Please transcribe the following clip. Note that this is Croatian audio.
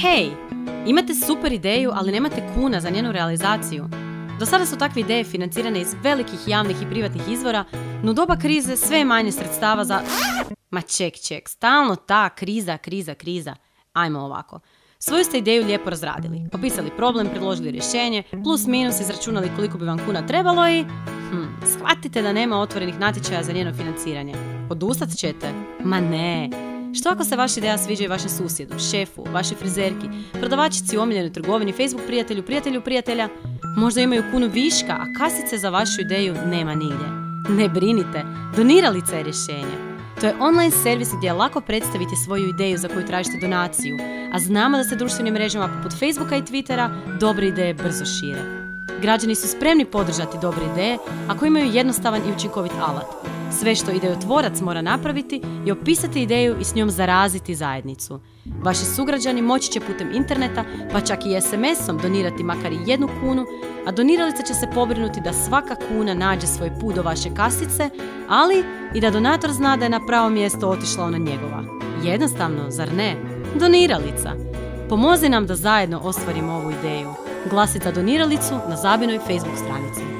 Hej, imate super ideju, ali nemate kuna za njenu realizaciju? Do sada su takve ideje financirane iz velikih javnih i privatnih izvora, no doba krize sve je manje sredstava za... Ma ček, ček, stalno ta kriza, kriza, kriza. Ajmo ovako. Svoju ste ideju lijepo razradili. Popisali problem, predložili rješenje, plus minus izračunali koliko bi vam kuna trebalo i... Hm, shvatite da nema otvorenih natječaja za njeno financiranje. Odustat ćete? Ma ne. Što ako se vaša ideja sviđa i vašem susjedu, šefu, vašoj frizerki, prodavačici u omiljenoj trgovini, Facebook prijatelju, prijatelju prijatelja? Možda imaju kunu viška, a kasice za vašu ideju nema nigdje. Ne brinite, doniralica je rješenje. To je online servis gdje je lako predstaviti svoju ideju za koju tražite donaciju, a znamo da se društvenim mrežama poput Facebooka i Twittera dobre ideje brzo šire. Građani su spremni podržati dobre ideje ako imaju jednostavan i učinkovit alat. Sve što idejotvorac mora napraviti je opisati ideju i s njom zaraziti zajednicu. Vaši sugrađani moći će putem interneta, pa čak i SMS-om donirati makar i jednu kunu, a doniralica će se pobrinuti da svaka kuna nađe svoj put do vaše kasice, ali i da donator zna da je na pravo mjesto otišla ona njegova. Jednostavno, zar ne? Doniralica. Pomozi nam da zajedno ostvarimo ovu ideju. Glasite za doniralicu na Zabinoj Facebook stranici.